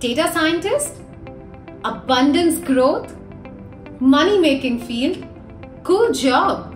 Data scientist? Abundance growth? Money making field? Cool job!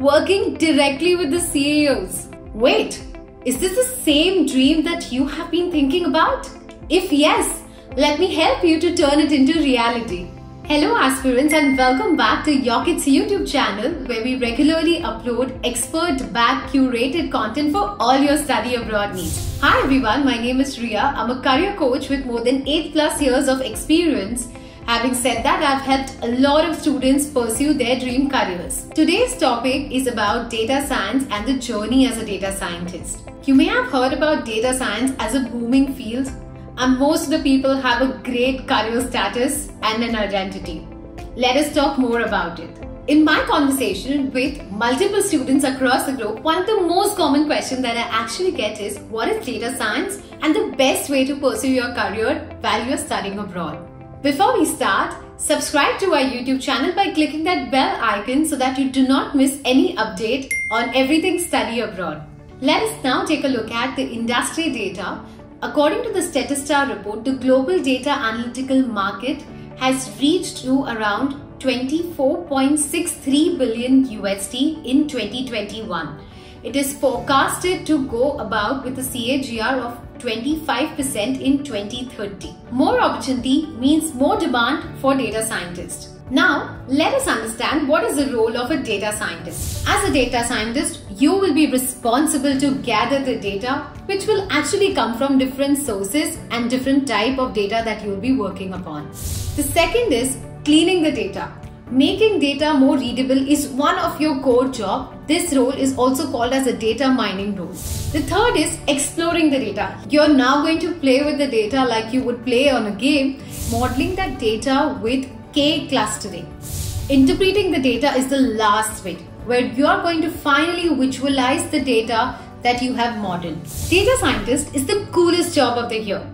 Working directly with the CEOs. Wait, is this the same dream that you have been thinking about? If yes, let me help you to turn it into reality. Hello aspirants and welcome back to Yocket's YouTube channel where we regularly upload expert back curated content for all your study abroad needs. Hi everyone, my name is Ria. I'm a career coach with more than 8 plus years of experience. Having said that, I've helped a lot of students pursue their dream careers. Today's topic is about data science and the journey as a data scientist. You may have heard about data science as a booming field and most of the people have a great career status and an identity. Let us talk more about it. In my conversation with multiple students across the globe, one of the most common questions that I actually get is what is data science and the best way to pursue your career while you're studying abroad. Before we start, subscribe to our YouTube channel by clicking that bell icon so that you do not miss any update on everything study abroad. Let us now take a look at the industry data According to the Statista report, the global data analytical market has reached to around 24.63 billion USD in 2021. It is forecasted to go about with a CAGR of 25% in 2030. More opportunity means more demand for data scientists. Now, let us understand what is the role of a data scientist. As a data scientist, you will be responsible to gather the data which will actually come from different sources and different type of data that you will be working upon. The second is cleaning the data. Making data more readable is one of your core job. This role is also called as a data mining role. The third is exploring the data. You're now going to play with the data like you would play on a game, modeling that data with K clustering. Interpreting the data is the last bit where you are going to finally visualize the data that you have modeled. Data scientist is the coolest job of the year.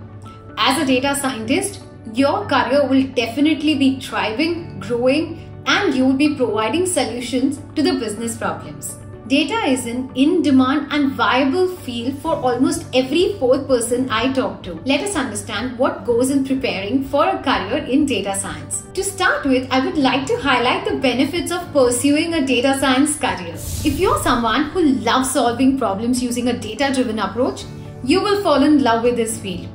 As a data scientist, your career will definitely be thriving, growing, and you will be providing solutions to the business problems. Data is an in-demand and viable field for almost every fourth person I talk to. Let us understand what goes in preparing for a career in data science. To start with, I would like to highlight the benefits of pursuing a data science career. If you're someone who loves solving problems using a data-driven approach, you will fall in love with this field.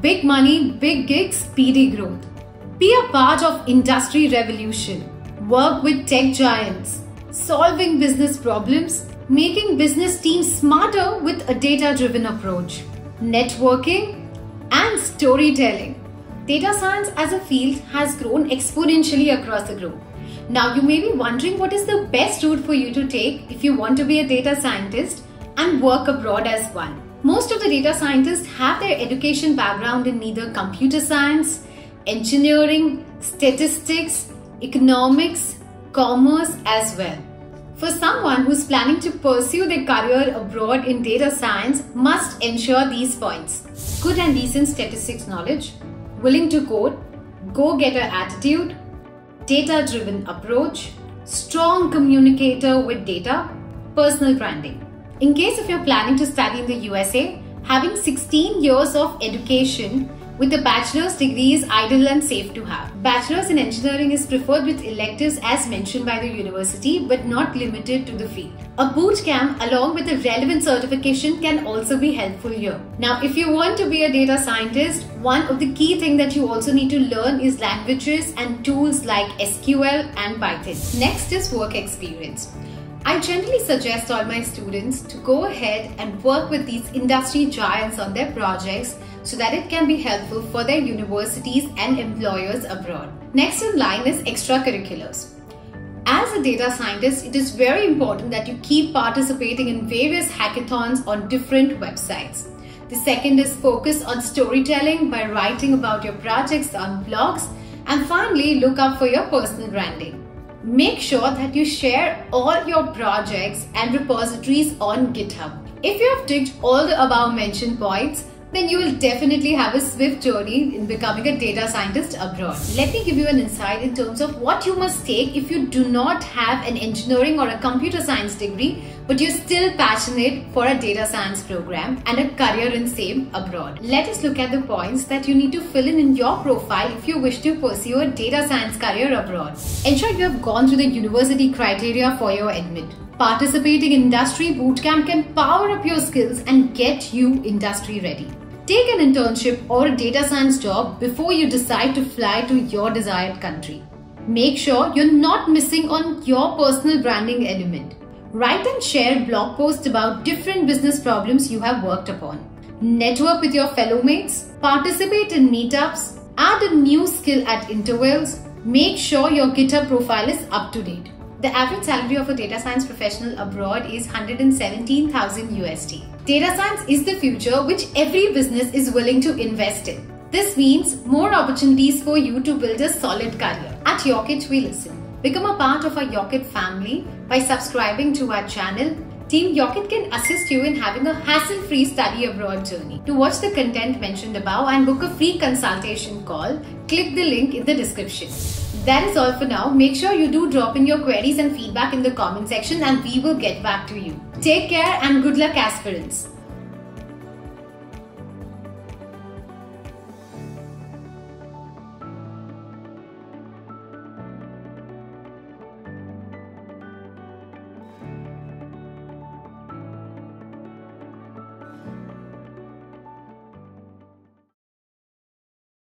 Big money, big gigs, speedy growth. Be a part of industry revolution. Work with tech giants solving business problems, making business teams smarter with a data-driven approach, networking, and storytelling. Data science as a field has grown exponentially across the globe. Now you may be wondering what is the best route for you to take if you want to be a data scientist and work abroad as one. Most of the data scientists have their education background in either computer science, engineering, statistics, economics, commerce as well. For someone who's planning to pursue their career abroad in data science must ensure these points. Good and decent statistics knowledge, willing to code, go-getter attitude, data-driven approach, strong communicator with data, personal branding. In case if you're planning to study in the USA, having 16 years of education with a bachelor's degree is ideal and safe to have. Bachelor's in engineering is preferred with electives as mentioned by the university but not limited to the field. A boot camp along with a relevant certification can also be helpful here. Now if you want to be a data scientist, one of the key things that you also need to learn is languages and tools like SQL and Python. Next is work experience. I generally suggest all my students to go ahead and work with these industry giants on their projects so that it can be helpful for their universities and employers abroad. Next in line is extracurriculars. As a data scientist, it is very important that you keep participating in various hackathons on different websites. The second is focus on storytelling by writing about your projects on blogs. And finally, look up for your personal branding. Make sure that you share all your projects and repositories on GitHub. If you have ticked all the above mentioned points, then you will definitely have a swift journey in becoming a data scientist abroad. Let me give you an insight in terms of what you must take if you do not have an engineering or a computer science degree but you're still passionate for a data science program and a career in same abroad. Let us look at the points that you need to fill in in your profile if you wish to pursue a data science career abroad. Ensure you have gone through the university criteria for your admit. Participating in industry bootcamp can power up your skills and get you industry ready. Take an internship or a data science job before you decide to fly to your desired country. Make sure you're not missing on your personal branding element. Write and share blog posts about different business problems you have worked upon. Network with your fellow mates. Participate in meetups. Add a new skill at intervals. Make sure your GitHub profile is up to date. The average salary of a data science professional abroad is 117,000 USD. Data science is the future which every business is willing to invest in. This means more opportunities for you to build a solid career. At Yocket, we listen. Become a part of our Yocket family by subscribing to our channel. Team Yocket can assist you in having a hassle-free study abroad journey. To watch the content mentioned above and book a free consultation call, click the link in the description. That is all for now. Make sure you do drop in your queries and feedback in the comment section and we will get back to you. Take care and good luck aspirants.